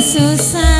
susah.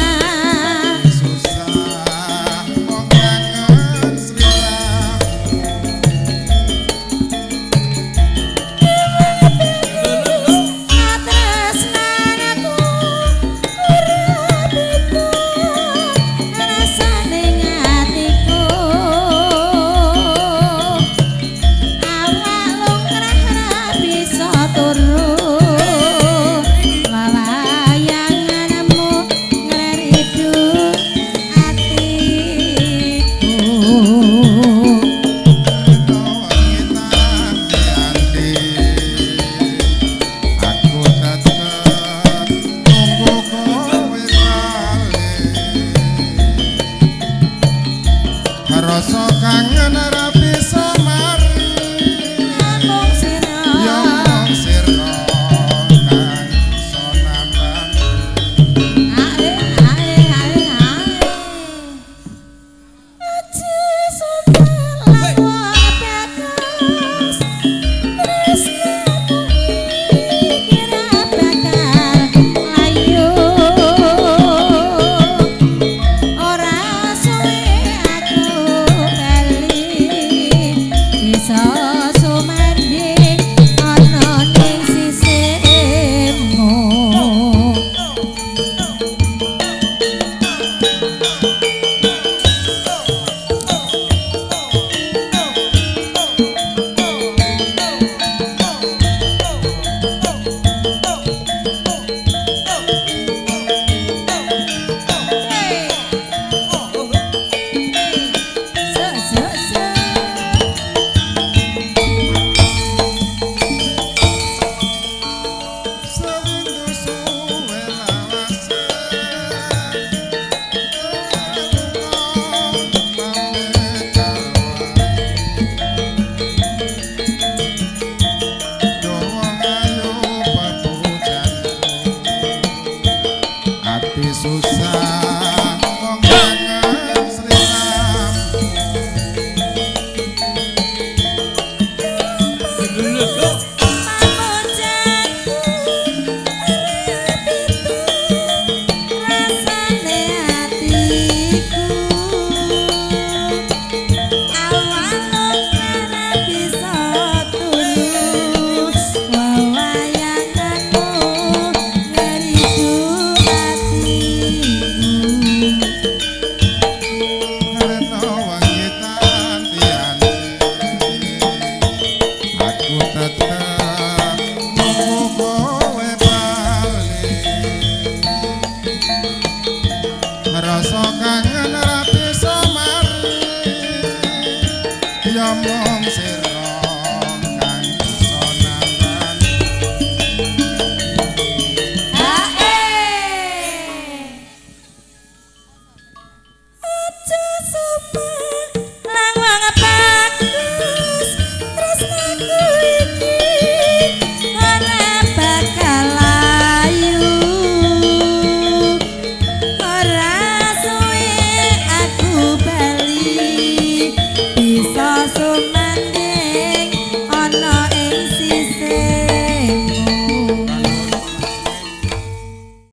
Oh. rasa kangen